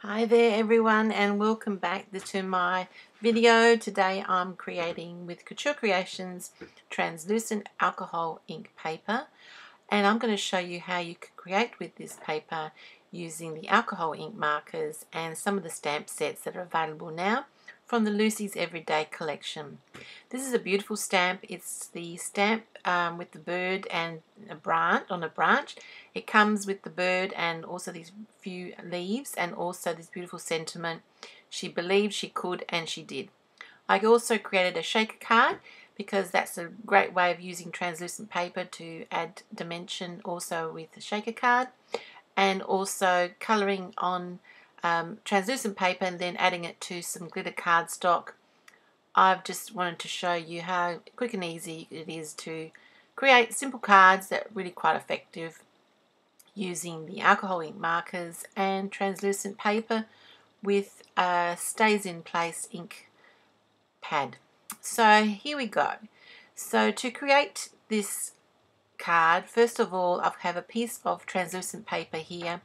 Hi there everyone and welcome back to my video. Today I'm creating with Couture Creations translucent alcohol ink paper and I'm going to show you how you can create with this paper using the alcohol ink markers and some of the stamp sets that are available now from the Lucy's Everyday collection. This is a beautiful stamp. It's the stamp um, with the bird and a branch on a branch. It comes with the bird and also these few leaves and also this beautiful sentiment. She believed she could and she did. I also created a shaker card because that's a great way of using translucent paper to add dimension also with the shaker card and also colouring on um, translucent paper and then adding it to some glitter cardstock. I've just wanted to show you how quick and easy it is to create simple cards that are really quite effective using the alcohol ink markers and translucent paper with a Stayz in Place ink pad. So here we go. So to create this card, first of all I have a piece of translucent paper here.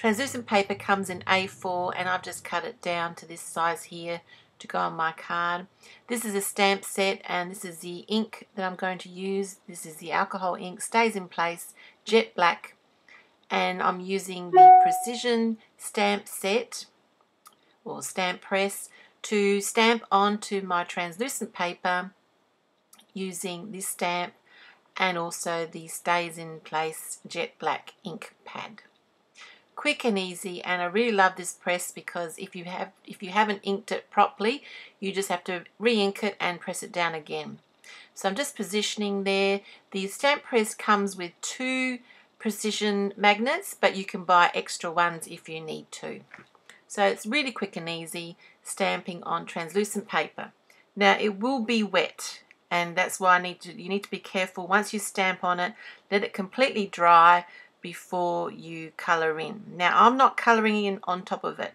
Translucent paper comes in A4 and I've just cut it down to this size here to go on my card. This is a stamp set and this is the ink that I'm going to use. This is the alcohol ink, Stayz in Place, jet black and I'm using the precision stamp set or stamp press to stamp onto my translucent paper using this stamp and also the Stayz in Place jet black ink pad quick and easy and I really love this press because if you have if you haven't inked it properly you just have to re-ink it and press it down again. So I'm just positioning there. The stamp press comes with two precision magnets but you can buy extra ones if you need to. So it's really quick and easy stamping on translucent paper. Now it will be wet and that's why I need to you need to be careful. Once you stamp on it let it completely dry before you color in. Now I'm not coloring in on top of it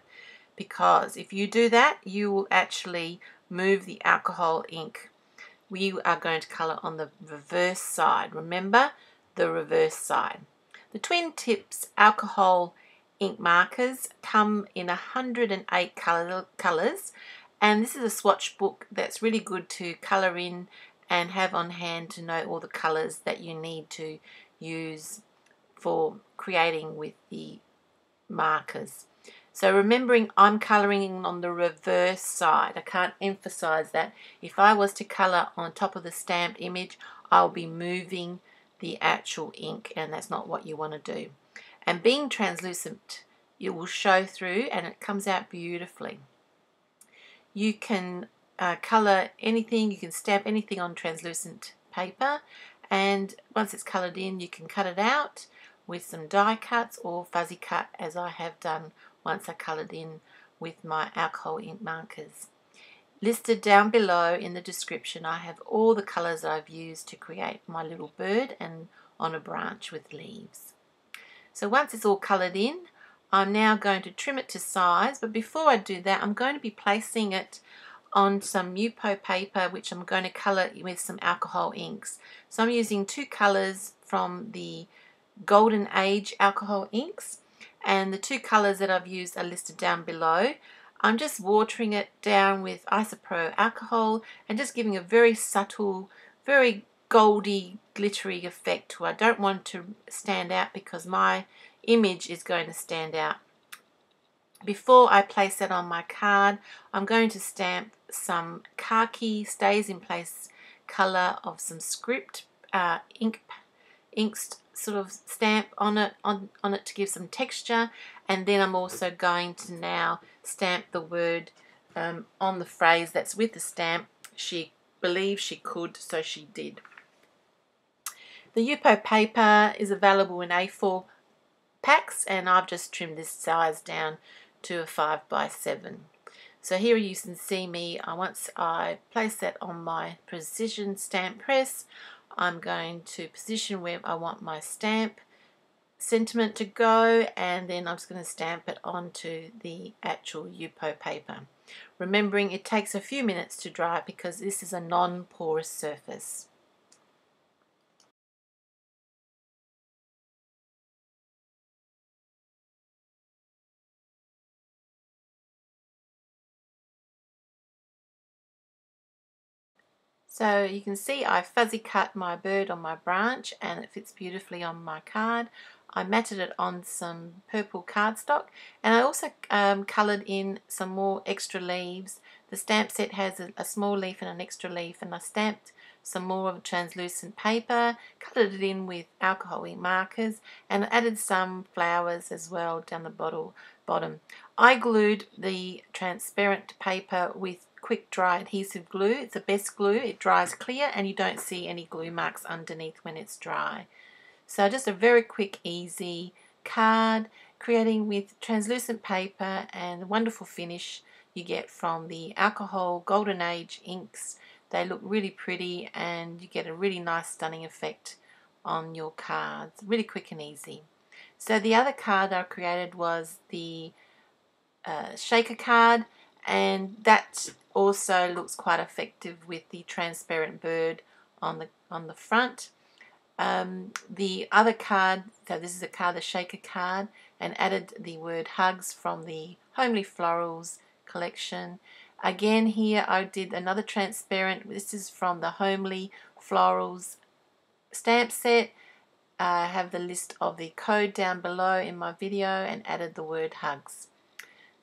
because if you do that you will actually move the alcohol ink. We are going to color on the reverse side. Remember the reverse side. The twin tips alcohol ink markers come in 108 color, colors and this is a swatch book that's really good to color in and have on hand to know all the colors that you need to use for creating with the markers. So remembering I'm colouring on the reverse side. I can't emphasize that. If I was to colour on top of the stamped image, I'll be moving the actual ink and that's not what you want to do. And being translucent, it will show through and it comes out beautifully. You can uh, colour anything, you can stamp anything on translucent paper and once it's coloured in you can cut it out with some die cuts or fuzzy cut as I have done once I coloured in with my alcohol ink markers. Listed down below in the description I have all the colours I've used to create my little bird and on a branch with leaves. So once it's all coloured in I'm now going to trim it to size but before I do that I'm going to be placing it on some Yupo paper which I'm going to colour with some alcohol inks. So I'm using two colours from the Golden Age alcohol inks and the two colours that I've used are listed down below. I'm just watering it down with Isopro alcohol and just giving a very subtle, very goldy, glittery effect to. I don't want to stand out because my image is going to stand out. Before I place that on my card, I'm going to stamp some khaki Stayz in Place color of some script uh, ink inked sort of stamp on it on, on it to give some texture. And then I'm also going to now stamp the word um, on the phrase that's with the stamp she believed she could so she did. The Yupo paper is available in A4 packs and I've just trimmed this size down to a 5 by 7 so here you can see me uh, once I place that on my precision stamp press I'm going to position where I want my stamp sentiment to go and then I'm just going to stamp it onto the actual Yupo paper. Remembering it takes a few minutes to dry because this is a non-porous surface. So you can see I fuzzy cut my bird on my branch and it fits beautifully on my card. I matted it on some purple cardstock and I also um, coloured in some more extra leaves. The stamp set has a, a, small leaf and an extra leaf and I stamped some more of translucent paper, coloured it in with alcohol ink markers and added some flowers as well down the bottle, bottom. I glued the transparent paper with quick dry adhesive glue. It's the best glue. It dries clear and you don't see any glue marks underneath when it's dry. So just a very quick, easy card creating with translucent paper and the wonderful finish you get from the alcohol golden age inks. They look really pretty and you get a really nice stunning effect on your cards. Really quick and easy. So the other card I created was the uh, shaker card and that also looks quite effective with the transparent bird on the on the front um, the other card, so this is a card, the shaker card, and added the word hugs from the Homely Florals collection. Again here I did another transparent, this is from the Homely Florals stamp set. I have the list of the code down below in my video and added the word hugs.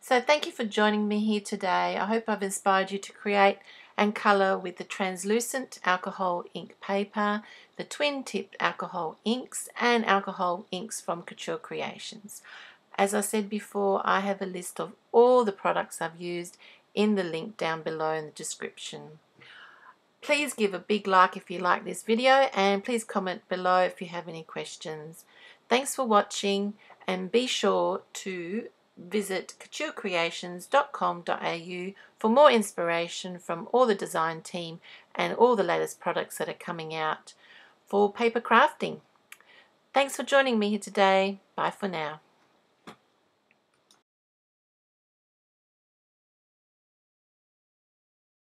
So thank you for joining me here today. I hope I've inspired you to create and colour with the translucent alcohol ink paper, the twin tipped alcohol inks and alcohol inks from Couture Creations. As I said before, I have a list of all the products I've used in the link down below in the description. Please give a big like if you like this video and please comment below if you have any questions. Thanks for watching and be sure to visit couturecreations.com.au for more inspiration from all the design team and all the latest products that are coming out for paper crafting. Thanks for joining me here today. Bye for now.